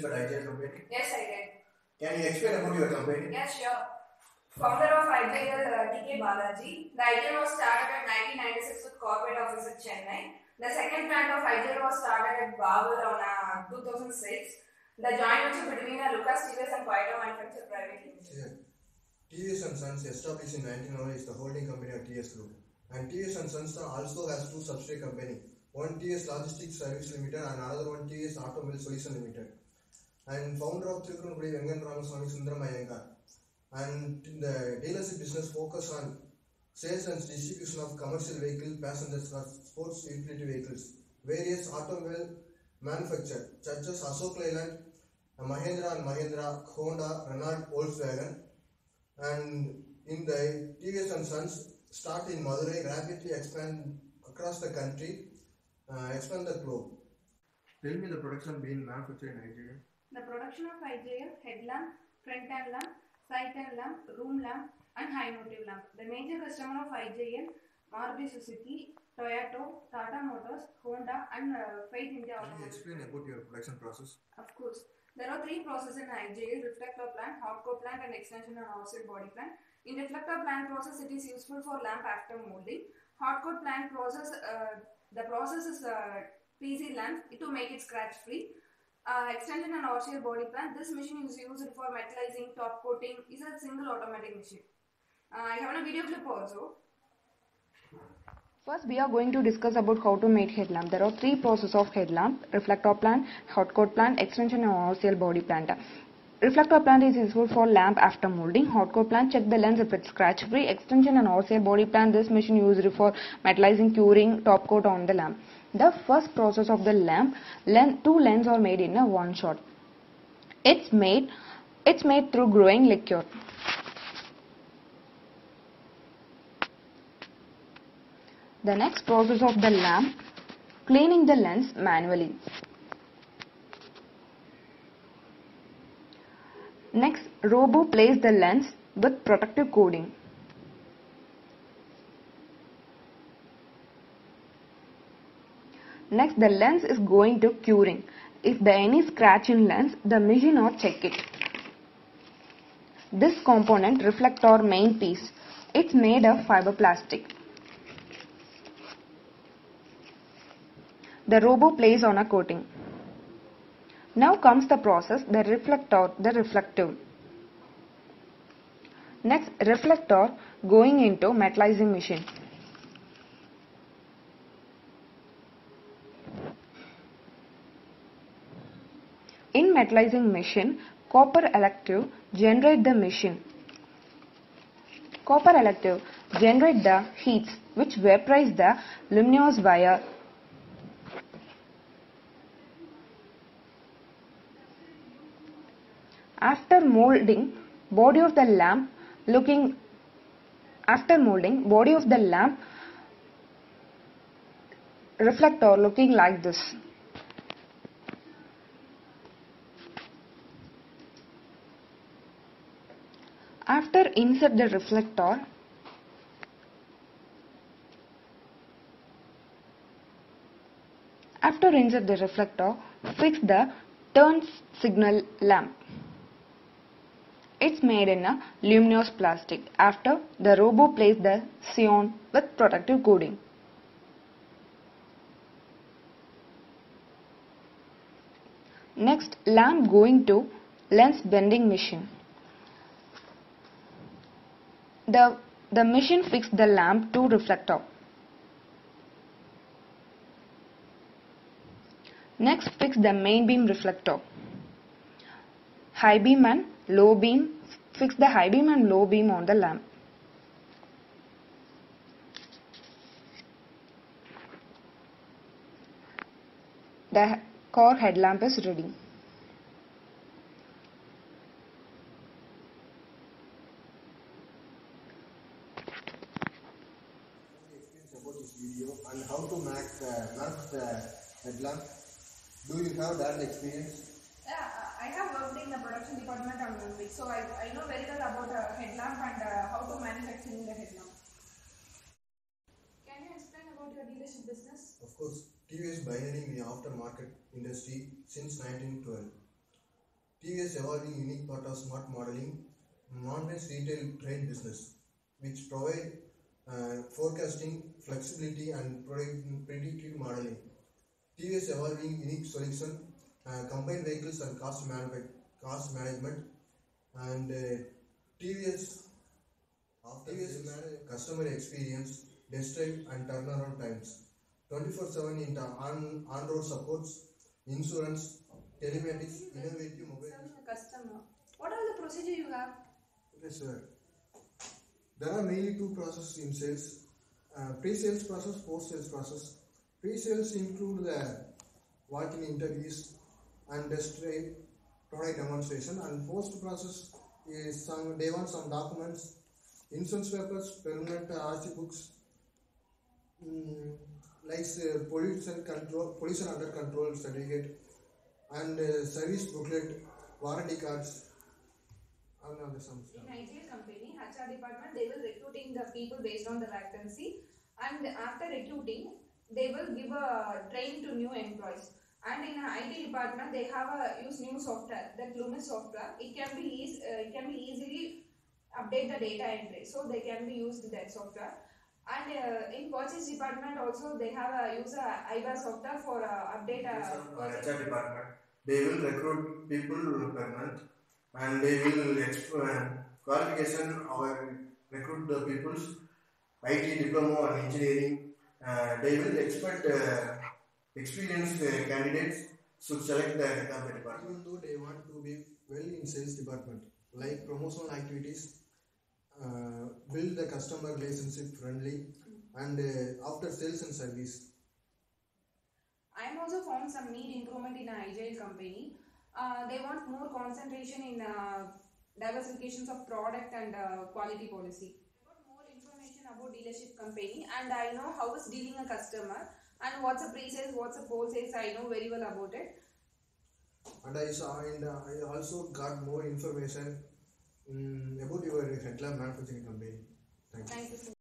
company? Yes, I did. Can you explain about your company? Yes, sure. Founder of IJL, uh, TK Balaji. The IJL was started in 1996 with corporate office at Chennai. The second plant of IJL was started at Bawal on uh, 2006. The joint venture between uh, Lucas TVS and Toyota Manufacturer Private Limited. Yeah. TVS and Sons established in 1901 is the holding company of TS Group. And TVS and Sons also has two subsidiary companies, One TS Logistics Service Limited and another one TVS Automobile Solution Limited. And founder of Thirukkurungudi Vengan Ramaswamy Sundaram Iyengar. And the dealership business focus on sales and distribution of commercial vehicle, passenger cars, sports utility vehicles. Various automobile manufacturer such as Ashok Leyland, Mahindra and Mahindra, Honda, Renault, Volkswagen, and in the TVS and Sons start in Madurai, rapidly expand across the country, uh, expand the globe. Tell me the production being manufactured in Nigeria. The production of IJL, headlamp, front end lamp, side end lamp, room lamp, and high motive lamp. The major customer of IJL, Maruti Suzuki, Toyota, Tata Motors, Honda, and uh, Fiat India Can you explain about your production process? Of course. There are three processes in IJL, reflector plant, hot coat plant and extension and offset body plant. In reflector plant process, it is useful for lamp after molding. Hot coat plant process, uh, the process is uh, PC lamp to make it scratch free. Uh, extension and offset body plant, this machine is used for metallizing, top coating, is a single automatic machine. Uh, I have a video clip also. First, we are going to discuss about how to make headlamp. There are three processes of headlamp: reflector plant, hot coat plant, extension and RCL body plant. Reflector plant is useful for lamp after molding. Hot coat plant check the lens if it's scratch free. Extension and RCL body plant this machine used for metallizing, curing, top coat on the lamp. The first process of the lamp, len- two lens are made in a one shot. It's made it's made through growing liquor. The next process of the lamp, cleaning the lens manually. Next, robo place the lens with protective coating. Next, the lens is going to curing. If there any scratch in lens, the machine or check it. This component reflector main piece. It's made of fiber plastic. The robo plays on a coating. Now comes the process, the reflector, the reflective. Next, reflector going into metallizing machine. In metallizing machine, copper elective generate the machine. Copper elective generate the heats which vaporize the luminous wire after molding body of the lamp looking after molding body of the lamp reflector looking like this. After insert the reflector after insert the reflector fix the turn signal lamp it's made in a luminous plastic. After, the robo plays the Sion with protective coating. Next, lamp going to lens bending machine. The, the machine fix the lamp to reflector. Next, fix the main beam reflector. High beam and low beam. Fix the high beam and low beam on the lamp. The core headlamp is ready. And how to make uh, manufacture headlamp. Do you have that experience? Yeah, I have worked in the production department on Olympic, so I, I know very well about uh, headlamp and uh, how to manufacturing the headlamp. Can you explain about your dealership business? Of course, TVS pioneering the aftermarket industry since 1912. TVS evolving unique part of smart modeling, non-based retail trade business, which provide uh, forecasting, flexibility, and predictive modeling. TVS evolving unique solution, uh, combined vehicles and cost, man- cost management, and uh, TVS after TVS customer experience, test drive and turnaround times. 24/7 in on on road supports, insurance, telematics, innovative mobile. Serving a customer. What are the procedure you have? Yes, sir. There are mainly two processes in sales uh, pre sales process, post sales process. Pre sales include the walk in interviews and test drive product demonstration, and post process is some they want some documents, insurance papers, permanent RC books, mm, like uh, pollution control, pollution under control certificate, and uh, service booklet, warranty cards, and other some stuff. In IJL company, HR department, they will recruiting the people based on the vacancy and after recruiting, they will give a train to new employees. And in IT department, they have a use new software, the Loomis software. It can be eas- uh, it can be easily update the data entry, so they can be used that software. And uh, in purchase department also, they have a use a IBA software for uh, update. HR department. They will recruit people per month and they will uh, qualification or recruit the people's IT diploma or engineering. Uh, they will expect uh, experienced uh, candidates should select the head of the department. Even though they want to be well in sales department, like promotional activities, uh, build the customer relationship friendly, and uh, after sales and service. I am also found some need improvement in a agile company. Uh, they want more concentration in uh, diversifications of product and uh, quality policy. I got more information about dealership company and I know how is dealing a customer and what's a pre-sales, what's a post-sales. I know very well about it. and I saw and uh, I also got more information mm, about your headlamp manufacturing company. Thank you. Thank you.